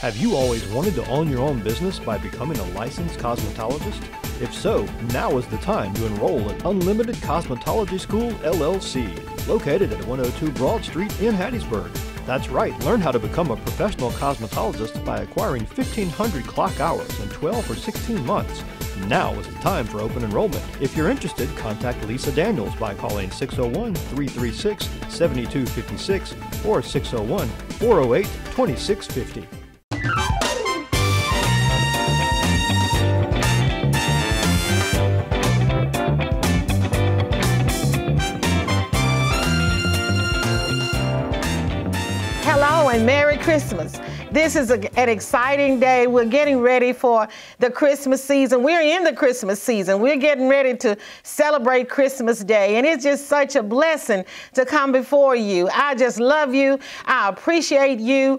Have you always wanted to own your own business by becoming a licensed cosmetologist? If so, now is the time to enroll at Unlimited Cosmetology School LLC, located at 102 Broad Street in Hattiesburg. That's right, learn how to become a professional cosmetologist by acquiring 1,500 clock hours in 12 or 16 months. Now is the time for open enrollment. If you're interested, contact Lisa Daniels by calling 601 336 7256 or 601 408 2650. Christmas. This is a, an exciting day. We're getting ready for the Christmas season. We're in the Christmas season. We're getting ready to celebrate Christmas Day. And it's just such a blessing to come before you. I just love you. I appreciate you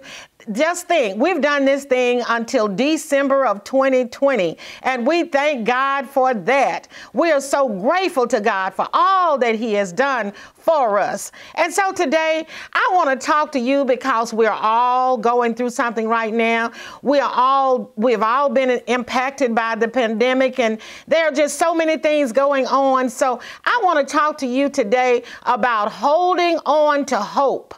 just think, we've done this thing until December of 2020, and we thank God for that. We are so grateful to God for all that He has done for us. And so today, I want to talk to you because we're all going through something right now. We are all, we've all been impacted by the pandemic, and there are just so many things going on. So I want to talk to you today about holding on to hope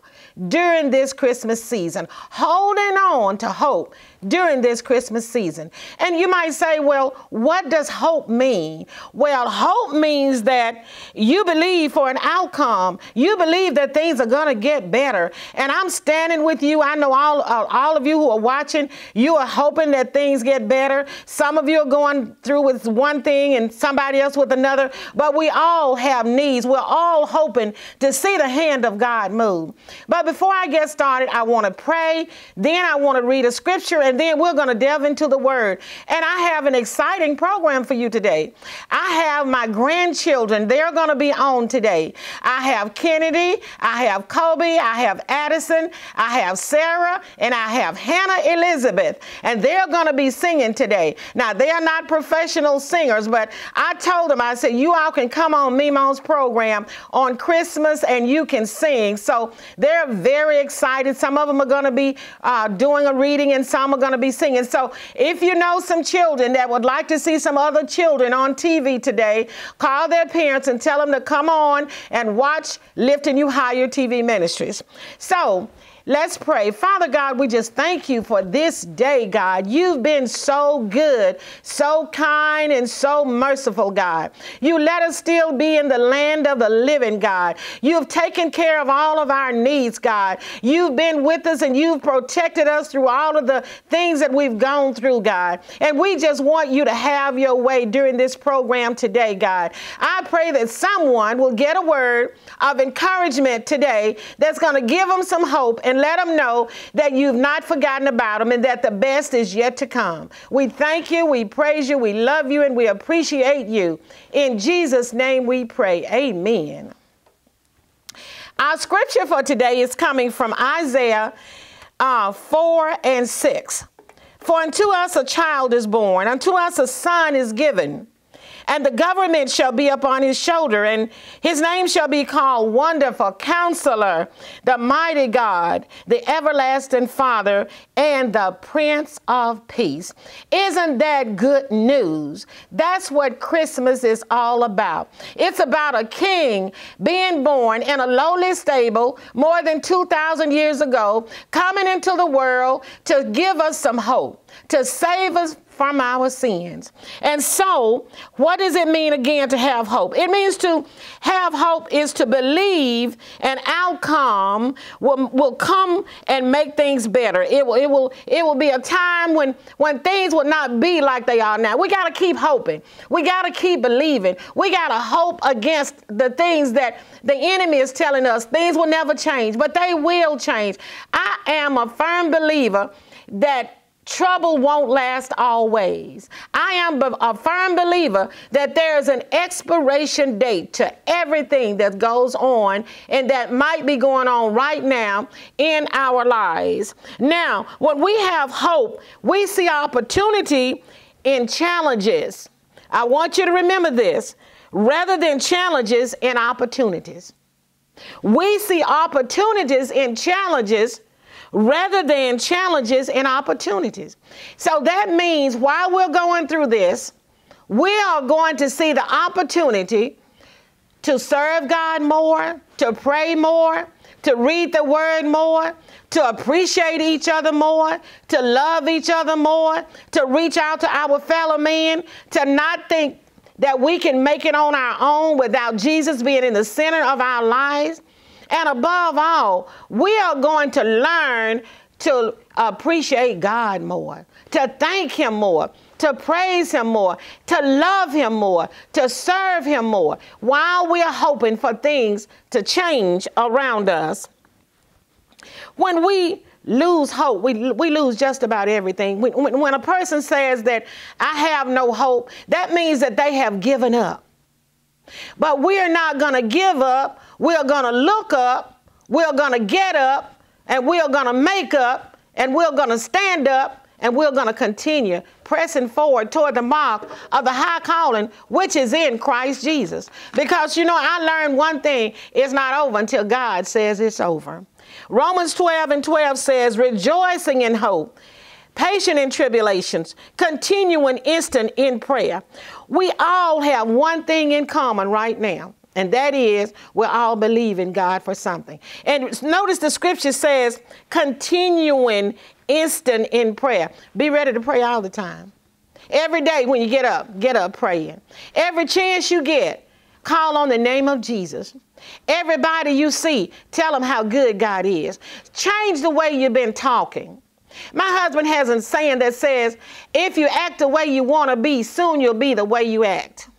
during this Christmas season, holding on to hope during this Christmas season. And you might say, well, what does hope mean? Well, hope means that you believe for an outcome. You believe that things are going to get better. And I'm standing with you. I know all, uh, all of you who are watching, you are hoping that things get better. Some of you are going through with one thing and somebody else with another, but we all have needs. We're all hoping to see the hand of God move. But before I get started, I want to pray. Then I want to read a scripture and then we're going to delve into the word. And I have an exciting program for you today. I have my grandchildren, they're going to be on today. I have Kennedy, I have Kobe, I have Addison, I have Sarah, and I have Hannah Elizabeth. And they're going to be singing today. Now, they are not professional singers, but I told them, I said, you all can come on Mimo's program on Christmas and you can sing. So they're very excited. Some of them are going to be uh, doing a reading and some are going to be singing. So if you know some children that would like to see some other children on TV today, call their parents and tell them to come on and watch Lifting You Higher TV Ministries. So Let's pray. Father God, we just thank you for this day, God. You've been so good, so kind, and so merciful, God. You let us still be in the land of the living, God. You've taken care of all of our needs, God. You've been with us and you've protected us through all of the things that we've gone through, God. And we just want you to have your way during this program today, God. I pray that someone will get a word of encouragement today that's going to give them some hope and let them know that you've not forgotten about them and that the best is yet to come. We thank you, we praise you, we love you, and we appreciate you. In Jesus' name we pray. Amen. Our scripture for today is coming from Isaiah uh, 4 and 6. For unto us a child is born, unto us a son is given and the government shall be upon his shoulder, and his name shall be called Wonderful Counselor, the Mighty God, the Everlasting Father, and the Prince of Peace. Isn't that good news? That's what Christmas is all about. It's about a king being born in a lowly stable more than 2,000 years ago, coming into the world to give us some hope, to save us from our sins. And so, what does it mean again to have hope? It means to have hope is to believe an outcome will, will come and make things better. It will, it will, it will be a time when, when things will not be like they are now. We got to keep hoping. We got to keep believing. We got to hope against the things that the enemy is telling us. Things will never change, but they will change. I am a firm believer that trouble won't last always. I am a firm believer that there's an expiration date to everything that goes on and that might be going on right now in our lives. Now, when we have hope, we see opportunity in challenges. I want you to remember this rather than challenges in opportunities. We see opportunities in challenges rather than challenges and opportunities. So that means while we're going through this, we are going to see the opportunity to serve God more, to pray more, to read the word more, to appreciate each other more, to love each other more, to reach out to our fellow man, to not think that we can make it on our own without Jesus being in the center of our lives. And above all, we are going to learn to appreciate God more, to thank Him more, to praise Him more, to love Him more, to serve Him more, while we are hoping for things to change around us. When we lose hope, we, we lose just about everything. When, when, when a person says that I have no hope, that means that they have given up. But we're not going to give up. We're going to look up. We're going to get up. And we're going to make up. And we're going to stand up and we're going to continue pressing forward toward the mark of the high calling which is in Christ Jesus. Because you know, I learned one thing it's not over until God says it's over. Romans 12 and 12 says, rejoicing in hope, patient in tribulations, continuing instant in prayer. We all have one thing in common right now. And that is, we all believe in God for something. And notice the scripture says, continuing instant in prayer. Be ready to pray all the time. Every day when you get up, get up praying. Every chance you get, call on the name of Jesus. Everybody you see, tell them how good God is. Change the way you've been talking. My husband has a saying that says, if you act the way you want to be, soon you'll be the way you act.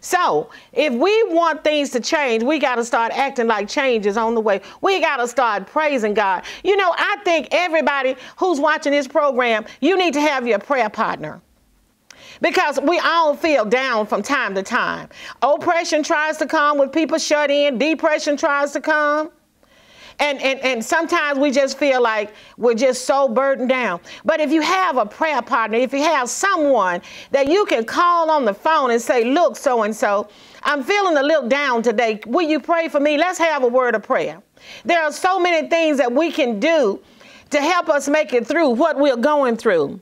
So, if we want things to change, we got to start acting like change is on the way. We got to start praising God. You know, I think everybody who's watching this program, you need to have your prayer partner because we all feel down from time to time. Oppression tries to come when people shut in, depression tries to come. And, and, and sometimes we just feel like we're just so burdened down. But if you have a prayer partner, if you have someone that you can call on the phone and say, Look, so and so, I'm feeling a little down today. Will you pray for me? Let's have a word of prayer. There are so many things that we can do to help us make it through what we're going through.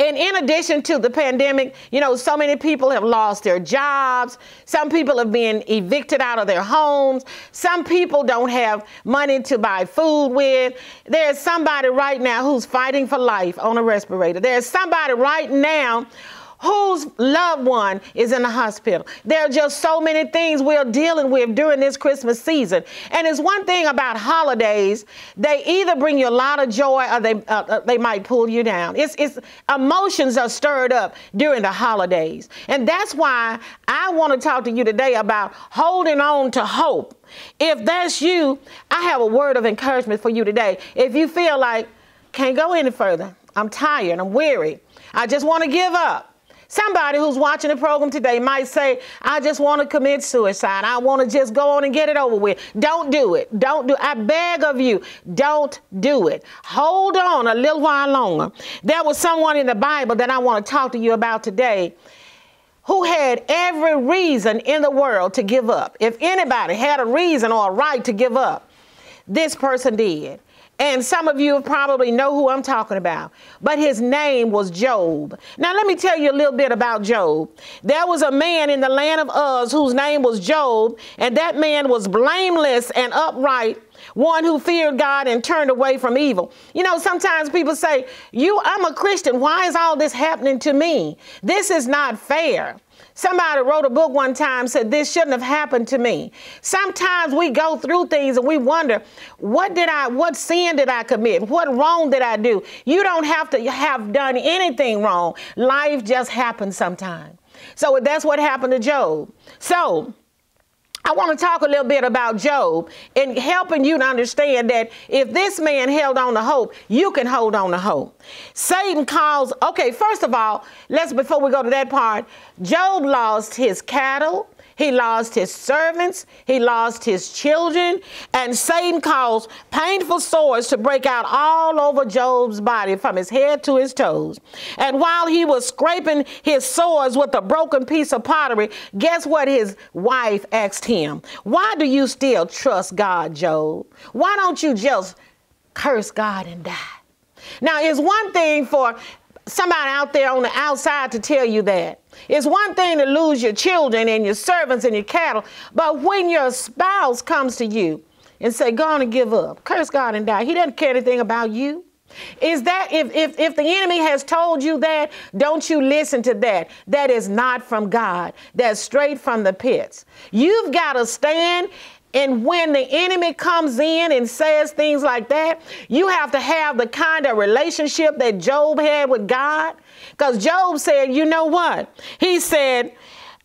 And in addition to the pandemic, you know, so many people have lost their jobs. Some people have been evicted out of their homes. Some people don't have money to buy food with. There's somebody right now who's fighting for life on a respirator. There's somebody right now whose loved one is in the hospital. There are just so many things we're dealing with during this Christmas season. And it's one thing about holidays, they either bring you a lot of joy or they, uh, uh, they might pull you down. It's, it's emotions are stirred up during the holidays. And that's why I want to talk to you today about holding on to hope. If that's you, I have a word of encouragement for you today. If you feel like, can't go any further, I'm tired, I'm weary, I just want to give up. Somebody who's watching the program today might say, I just want to commit suicide. I want to just go on and get it over with. Don't do it. Don't do I beg of you, don't do it. Hold on a little while longer. There was someone in the Bible that I want to talk to you about today who had every reason in the world to give up. If anybody had a reason or a right to give up, this person did. And some of you probably know who I'm talking about. But his name was Job. Now, let me tell you a little bit about Job. There was a man in the land of Uz whose name was Job, and that man was blameless and upright one who feared God and turned away from evil. You know, sometimes people say, "You I'm a Christian. Why is all this happening to me? This is not fair." Somebody wrote a book one time said this shouldn't have happened to me. Sometimes we go through things and we wonder, what did I what sin did I commit? What wrong did I do? You don't have to have done anything wrong. Life just happens sometimes. So that's what happened to Job. So I want to talk a little bit about Job and helping you to understand that if this man held on to hope, you can hold on to hope. Satan calls, okay, first of all, let's, before we go to that part, Job lost his cattle, he lost his servants. He lost his children. And Satan caused painful sores to break out all over Job's body from his head to his toes. And while he was scraping his sores with a broken piece of pottery, guess what his wife asked him? Why do you still trust God, Job? Why don't you just curse God and die. Now, it's one thing for somebody out there on the outside to tell you that. It's one thing to lose your children and your servants and your cattle, but when your spouse comes to you and say, go on and give up, curse God and die, he doesn't care anything about you. Is that if, if if the enemy has told you that, don't you listen to that. That is not from God. That's straight from the pits. You've got to stand and when the enemy comes in and says things like that, you have to have the kind of relationship that Job had with God. Because Job said, you know what? He said,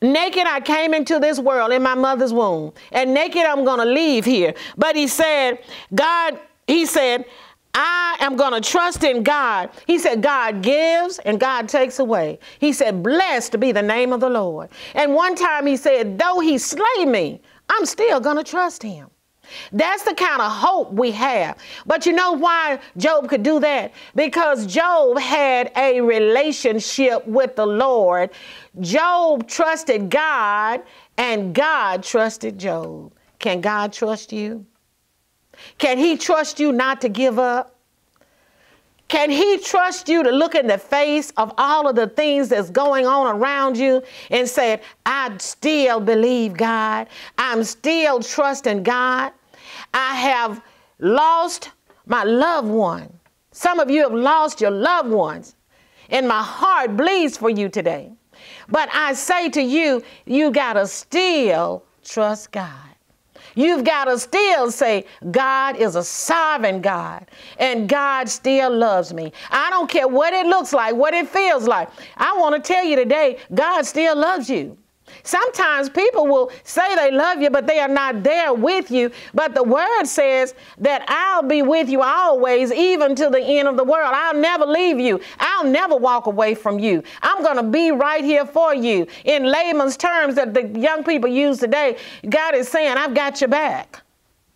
Naked I came into this world in my mother's womb, and naked I'm going to leave here. But he said, God, he said, I am going to trust in God. He said, God gives and God takes away. He said, Blessed be the name of the Lord. And one time he said, Though he slay me, I'm still going to trust him. That's the kind of hope we have. But you know why Job could do that? Because Job had a relationship with the Lord. Job trusted God, and God trusted Job. Can God trust you? Can He trust you not to give up? Can he trust you to look in the face of all of the things that's going on around you and say, I still believe God. I'm still trusting God. I have lost my loved one. Some of you have lost your loved ones, and my heart bleeds for you today. But I say to you, you got to still trust God. You've got to still say, God is a sovereign God and God still loves me. I don't care what it looks like, what it feels like. I want to tell you today, God still loves you. Sometimes people will say they love you, but they are not there with you. But the word says that I'll be with you always, even to the end of the world. I'll never leave you. I'll never walk away from you. I'm going to be right here for you. In layman's terms that the young people use today, God is saying, I've got your back.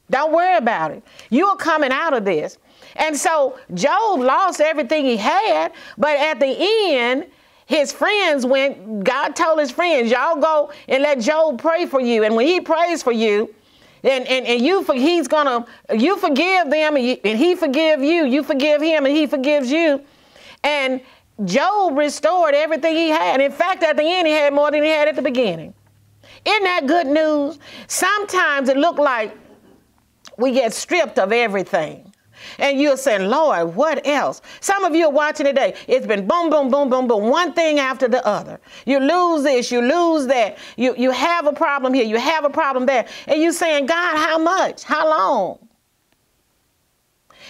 Don't worry about it. You are coming out of this. And so Job lost everything he had, but at the end, his friends went, God told his friends, y'all go and let Job pray for you. And when he prays for you, and, and, and you for, he's gonna you forgive them and, you, and he forgive you you forgive him and he forgives you. And job restored everything he had. In fact at the end he had more than he had at the beginning. Isn't that good news? Sometimes it looked like we get stripped of everything and you're saying, Lord, what else? Some of you are watching today. It's been boom, boom, boom, boom, boom, one thing after the other. You lose this, you lose that. You, you have a problem here, you have a problem there. And you're saying, God, how much? How long?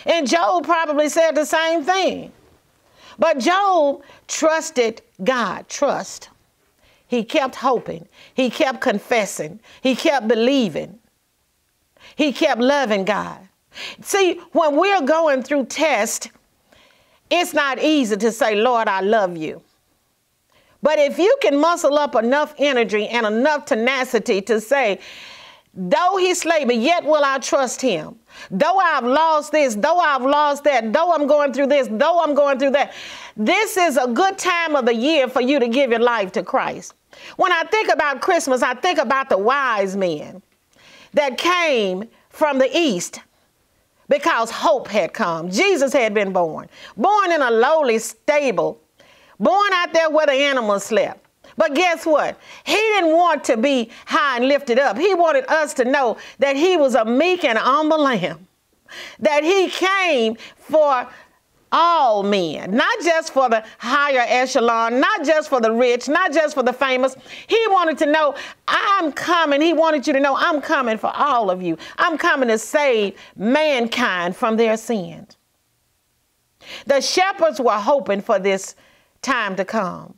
And Job probably said the same thing. But Job trusted God. Trust. He kept hoping. He kept confessing. He kept believing. He kept loving God. See, when we're going through tests, it's not easy to say, Lord, I love you. But if you can muscle up enough energy and enough tenacity to say, though he slay me, yet will I trust him. Though I've lost this, though I've lost that, though I'm going through this, though I'm going through that, this is a good time of the year for you to give your life to Christ. When I think about Christmas, I think about the wise men that came from the east because hope had come. Jesus had been born, born in a lowly stable, born out there where the animals slept. But guess what? He didn't want to be high and lifted up. He wanted us to know that he was a meek and humble lamb, that he came for all men, not just for the higher echelon, not just for the rich, not just for the famous. He wanted to know, I'm coming. He wanted you to know, I'm coming for all of you. I'm coming to save mankind from their sins. The shepherds were hoping for this time to come.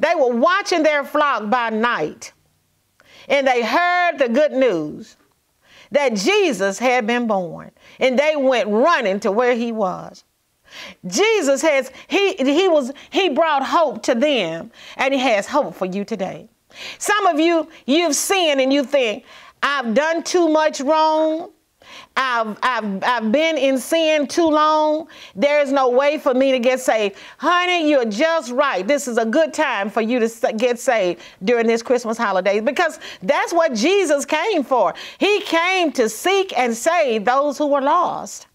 They were watching their flock by night, and they heard the good news that Jesus had been born, and they went running to where he was. Jesus has, he, he was, he brought hope to them and he has hope for you today. Some of you, you've sinned and you think, I've done too much wrong. I've, I've, I've been in sin too long. There's no way for me to get saved. Honey, you're just right. This is a good time for you to get saved during this Christmas holiday because that's what Jesus came for. He came to seek and save those who were lost.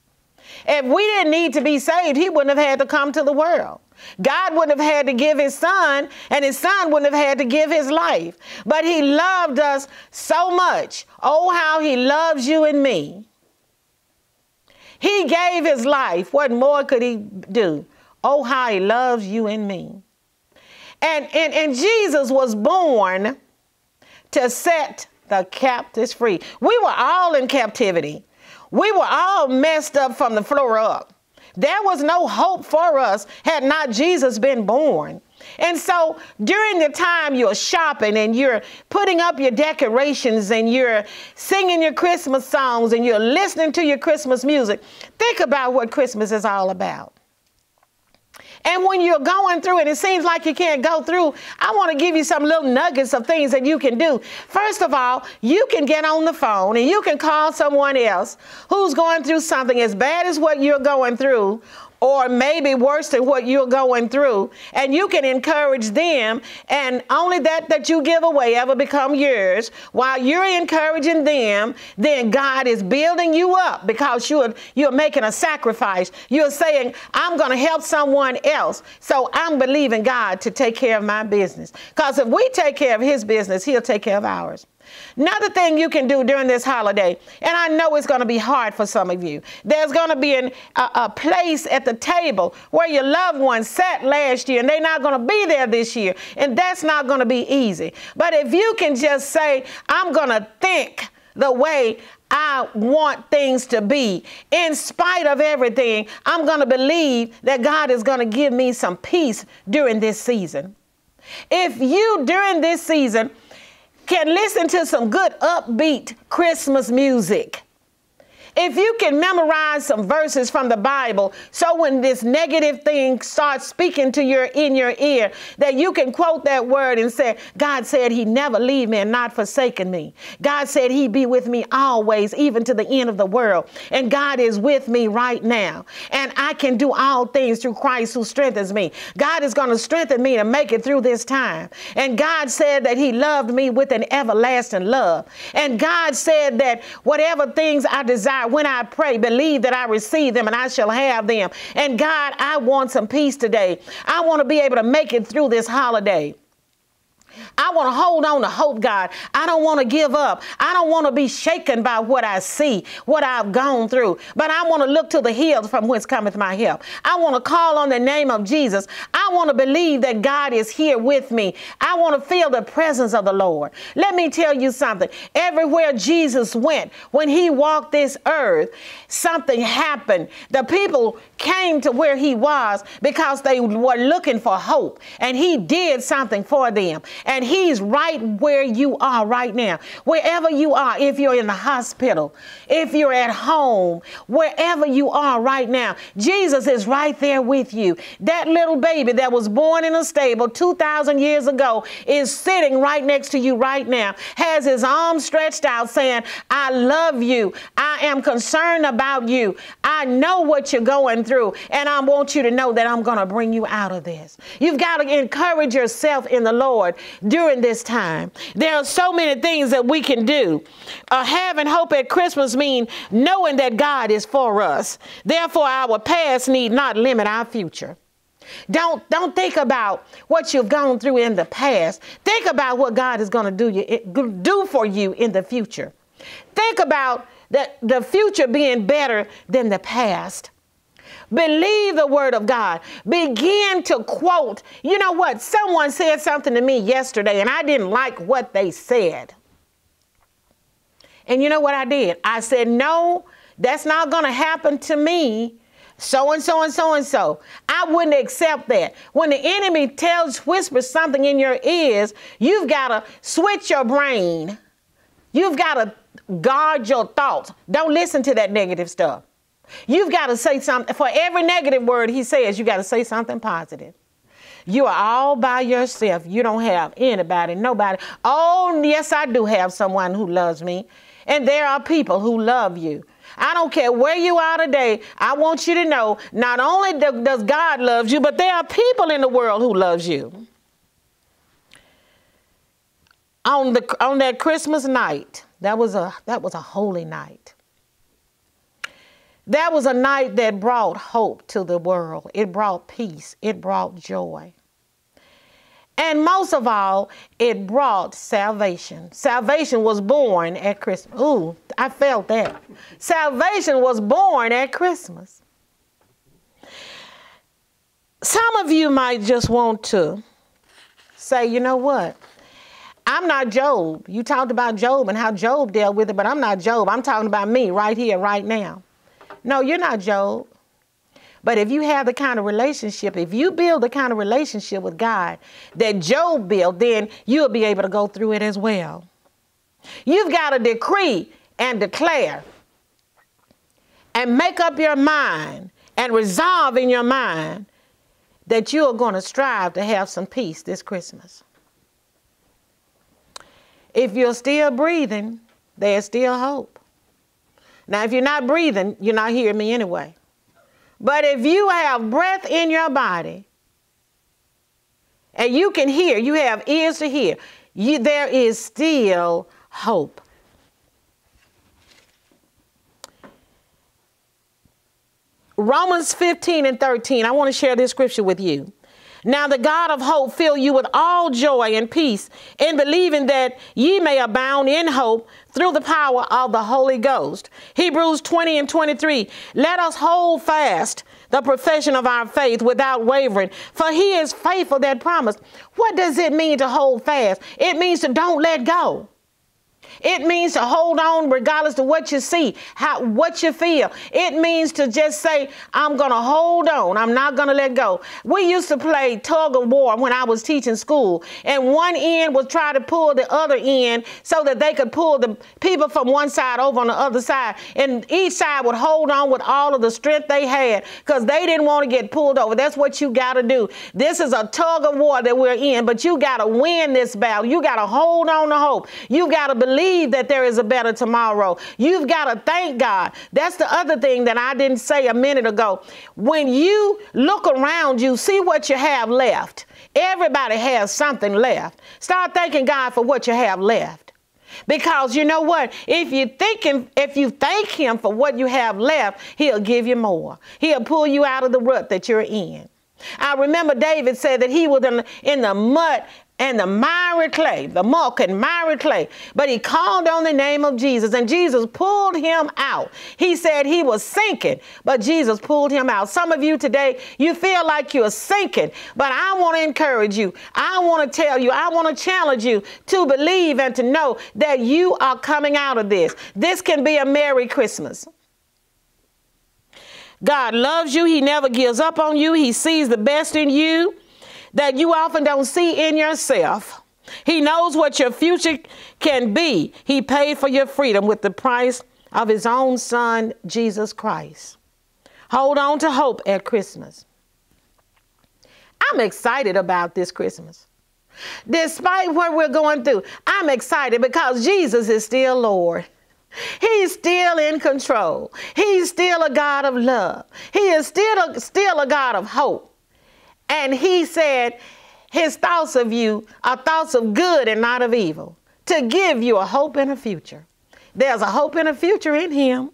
If we didn't need to be saved, he wouldn't have had to come to the world. God wouldn't have had to give his son, and his son wouldn't have had to give his life. But he loved us so much. Oh, how he loves you and me. He gave his life. What more could he do? Oh, how he loves you and me. And, and, and Jesus was born to set the captives free. We were all in captivity. We were all messed up from the floor up. There was no hope for us had not Jesus been born. And so during the time you're shopping and you're putting up your decorations and you're singing your Christmas songs and you're listening to your Christmas music, think about what Christmas is all about. And when you're going through and it seems like you can't go through, I want to give you some little nuggets of things that you can do. First of all, you can get on the phone and you can call someone else who's going through something as bad as what you're going through or maybe worse than what you're going through. And you can encourage them and only that that you give away ever become yours. While you're encouraging them then god is building you up because you're you're making a sacrifice. You're saying i'm going to help someone else. So i'm believing god to take care of my business. Because if we take care of his business he'll take care of ours Another thing you can do during this holiday, and I know it's going to be hard for some of you, there's going to be an, a, a, place at the table where your loved ones sat last year and they're not going to be there this year, and that's not going to be easy. But if you can just say, I'm going to think the way I want things to be. In spite of everything, I'm going to believe that God is going to give me some peace during this season. If you, during this season, can listen to some good upbeat Christmas music if you can memorize some verses from the Bible, so when this negative thing starts speaking to your in your ear, that you can quote that word and say, God said he never leave me and not forsaken me. God said he be with me always, even to the end of the world. And God is with me right now. And I can do all things through Christ who strengthens me. God is going to strengthen me to make it through this time. And God said that he loved me with an everlasting love. And God said that whatever things I desire, when I pray, believe that I receive them and I shall have them. And God, I want some peace today. I want to be able to make it through this holiday. I want to hold on to hope, God. I don't want to give up. I don't want to be shaken by what I see, what I've gone through. But I want to look to the hills from whence cometh my help. I want to call on the name of Jesus. I want to believe that God is here with me. I want to feel the presence of the Lord. Let me tell you something. Everywhere Jesus went, when he walked this earth, something happened. The people came to where he was because they were looking for hope, and he did something for them. And He's right where you are right now. Wherever you are, if you're in the hospital, if you're at home, wherever you are right now, Jesus is right there with you. That little baby that was born in a stable 2,000 years ago is sitting right next to you right now, has his arms stretched out saying, I love you. I am concerned about you. I know what you're going through, and I want you to know that I'm going to bring you out of this. You've got to encourage yourself in the Lord during this time. There are so many things that we can do. Uh, having hope at Christmas means knowing that God is for us. Therefore, our past need not limit our future. Don't don't think about what you've gone through in the past. Think about what God is going to do you do for you in the future. Think about the, the future being better than the past. Believe the word of God. Begin to quote. You know what? Someone said something to me yesterday, and I didn't like what they said. And you know what I did? I said, No, that's not going to happen to me. So and so and so and so. I wouldn't accept that. When the enemy tells, whispers something in your ears, you've got to switch your brain. You've got to guard your thoughts. Don't listen to that negative stuff. You've got to say something. For every negative word he says, you got to say something positive. You are all by yourself. You don't have anybody, nobody. Oh, yes, I do have someone who loves me. And there are people who love you. I don't care where you are today. I want you to know not only does God love you, but there are people in the world who loves you. On the on that Christmas night, that was a that was a holy night That was a night that brought hope to the world. It brought peace. It brought joy. And most of all, it brought salvation. Salvation was born at Christmas. Ooh, I felt that. Salvation was born at Christmas. Some of you might just want to say, you know what? I'm not Job. You talked about Job and how Job dealt with it, but I'm not Job. I'm talking about me right here, right now. No, you're not Job. But if you have the kind of relationship, if you build the kind of relationship with God that Job built, then you'll be able to go through it as well. You've got to decree and declare and make up your mind and resolve in your mind that you are going to strive to have some peace this Christmas. If you're still breathing, there's still hope. Now, if you're not breathing, you're not hearing me anyway. But if you have breath in your body and you can hear, you have ears to hear, you, there is still hope. Romans 15 and 13, I want to share this scripture with you. Now the God of hope fill you with all joy and peace in believing that ye may abound in hope through the power of the Holy Ghost. Hebrews 20 and 23. Let us hold fast the profession of our faith without wavering, for he is faithful that promised. What does it mean to hold fast? It means to don't let go. It means to hold on regardless of what you see, how what you feel. It means to just say, I'm gonna hold on. I'm not gonna let go. We used to play tug of war when I was teaching school, and one end would try to pull the other end so that they could pull the people from one side over on the other side. And each side would hold on with all of the strength they had because they didn't want to get pulled over. That's what you gotta do. This is a tug of war that we're in, but you gotta win this battle. You gotta hold on to hope. You gotta believe believe that there is a better tomorrow. You've got to thank God. That's the other thing that I didn't say a minute ago. When you look around you, see what you have left. Everybody has something left. Start thanking God for what you have left. Because you know what? If you think him, if you thank him for what you have left, he'll give you more. He'll pull you out of the rut that you're in. I remember David said that he was in, in the mud and the miry clay, the muck and miry clay. But he called on the name of Jesus, and Jesus pulled him out. He said he was sinking, but Jesus pulled him out. Some of you today, you feel like you're sinking, but I want to encourage you. I want to tell you, I want to challenge you to believe and to know that you are coming out of this. This can be a Merry Christmas. God loves you. He never gives up on you. He sees the best in you that you often don't see in yourself. He knows what your future can be. He paid for your freedom with the price of his own son, Jesus Christ. Hold on to hope at Christmas. I'm excited about this Christmas. Despite what we're going through, I'm excited because Jesus is still Lord. He's still in control. He's still a God of love. He is still a, still a God of hope. And he said, his thoughts of you are thoughts of good and not of evil, to give you a hope and a future. There's a hope and a future in him.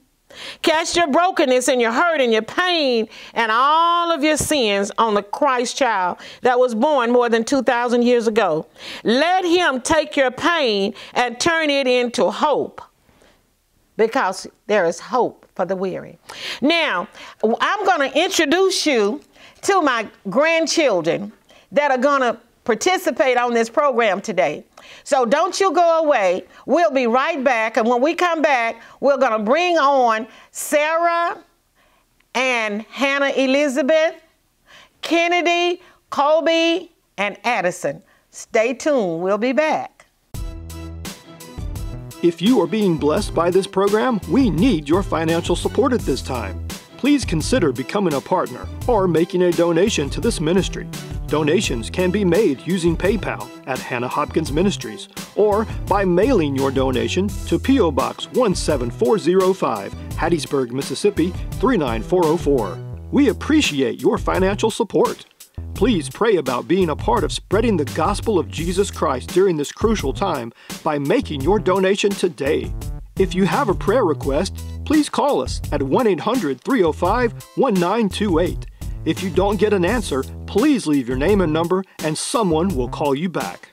Cast your brokenness and your hurt and your pain and all of your sins on the Christ child that was born more than 2,000 years ago. Let him take your pain and turn it into hope because there is hope for the weary. Now, I'm going to introduce you to my grandchildren that are going to participate on this program today. So don't you go away. We'll be right back. And when we come back, we're going to bring on Sarah and Hannah Elizabeth, Kennedy, Colby, and Addison. Stay tuned. We'll be back. If you are being blessed by this program, we need your financial support at this time. Please consider becoming a partner or making a donation to this ministry. Donations can be made using PayPal at Hannah Hopkins Ministries or by mailing your donation to P.O. Box 17405, Hattiesburg, Mississippi 39404. We appreciate your financial support. Please pray about being a part of spreading the gospel of Jesus Christ during this crucial time by making your donation today. If you have a prayer request, please call us at 1 800 305 1928. If you don't get an answer, please leave your name and number and someone will call you back.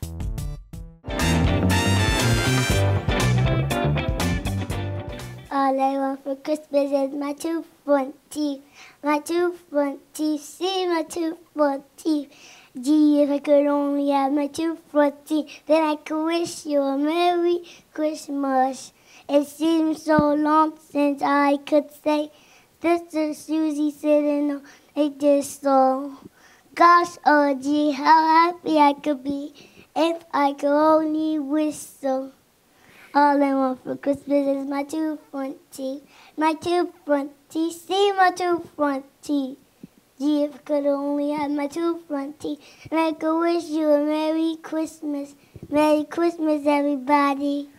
All I want for Christmas is my two front teeth. My two front teeth. See my two front teeth. Gee, if I could only have my two front teeth, then I could wish you a Merry Christmas. It seems so long since I could say, This is Susie sitting on a distal. Gosh, oh gee, how happy I could be if I could only whistle. All I want for Christmas is my two front teeth. My two front teeth. See my two front teeth. Gee, if I could only have my two front teeth. And I could wish you a Merry Christmas. Merry Christmas, everybody.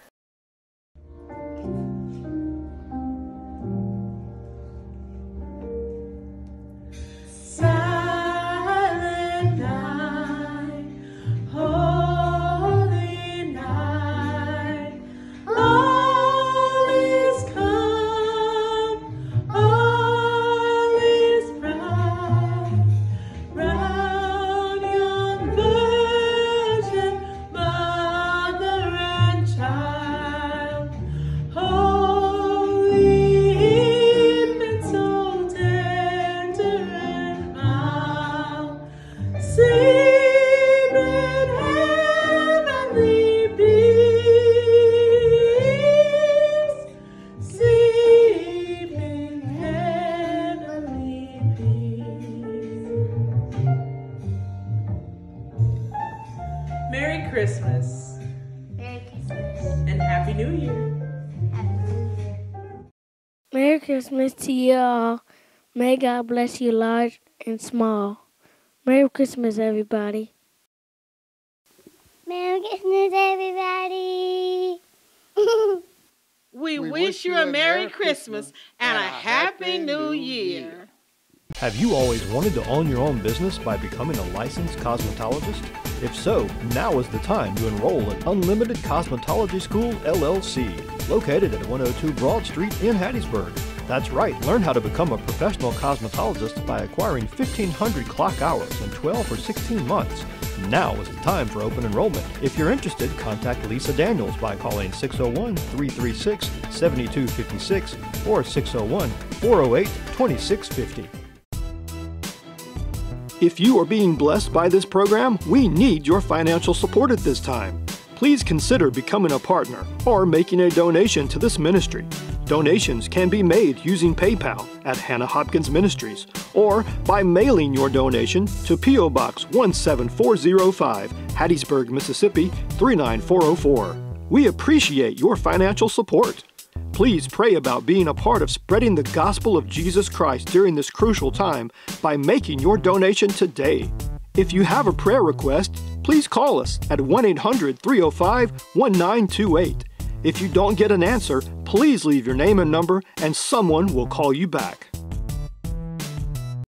Christmas Merry Christmas. and Happy New Year. Merry Christmas to you all. May God bless you large and small. Merry Christmas, everybody. Merry Christmas, everybody. We, wish you a Merry Christmas and a Happy New Year. Have you always wanted to own your own business by becoming a licensed cosmetologist? If so, now is the time to enroll at Unlimited Cosmetology School LLC, located at 102 Broad Street in Hattiesburg. That's right, learn how to become a professional cosmetologist by acquiring 1,500 clock hours in 12 or 16 months. Now is the time for open enrollment. If you're interested, contact Lisa Daniels by calling 601 336 7256 or 601 408 2650. If you are being blessed by this program, we need your financial support at this time. Please consider becoming a partner or making a donation to this ministry. Donations can be made using PayPal at Hannah Hopkins Ministries or by mailing your donation to P.O. Box 17405, Hattiesburg, Mississippi 39404. We appreciate your financial support. Please pray about being a part of spreading the gospel of Jesus Christ during this crucial time by making your donation today. If you have a prayer request, please call us at 1 800 305 1928. If you don't get an answer, please leave your name and number and someone will call you back.